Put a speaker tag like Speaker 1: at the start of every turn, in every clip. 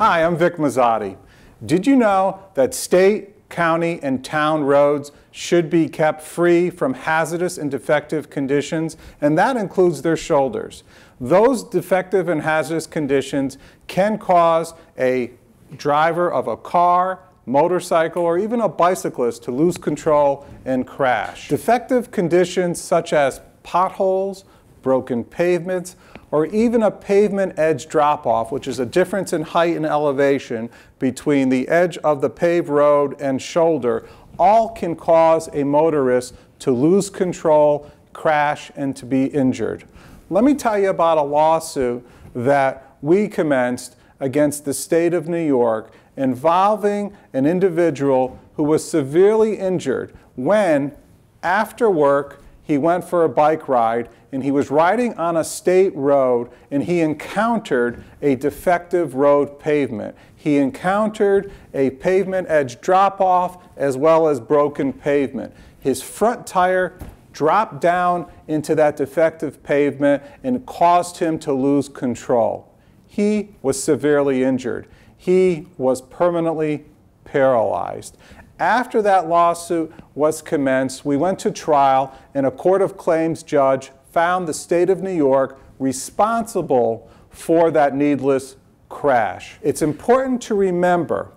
Speaker 1: Hi, I'm Vic Mazzotti. Did you know that state, county, and town roads should be kept free from hazardous and defective conditions, and that includes their shoulders. Those defective and hazardous conditions can cause a driver of a car, motorcycle, or even a bicyclist to lose control and crash. Defective conditions such as potholes, broken pavements, or even a pavement edge drop-off, which is a difference in height and elevation between the edge of the paved road and shoulder, all can cause a motorist to lose control, crash, and to be injured. Let me tell you about a lawsuit that we commenced against the state of New York involving an individual who was severely injured when, after work, he went for a bike ride and he was riding on a state road and he encountered a defective road pavement. He encountered a pavement edge drop off as well as broken pavement. His front tire dropped down into that defective pavement and caused him to lose control. He was severely injured. He was permanently paralyzed. After that lawsuit was commenced, we went to trial, and a court of claims judge found the state of New York responsible for that needless crash. It's important to remember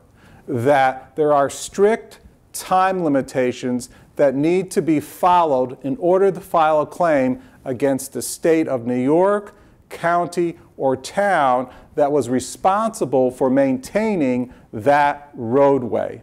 Speaker 1: that there are strict time limitations that need to be followed in order to file a claim against the state of New York, county, or town that was responsible for maintaining that roadway.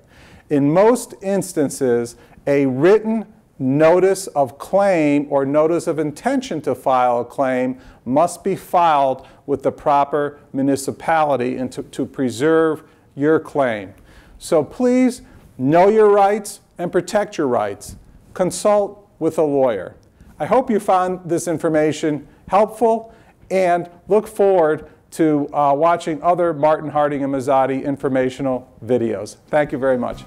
Speaker 1: In most instances, a written notice of claim or notice of intention to file a claim must be filed with the proper municipality and to, to preserve your claim. So please know your rights and protect your rights. Consult with a lawyer. I hope you found this information helpful and look forward to uh, watching other Martin Harding and Mazzotti informational videos. Thank you very much.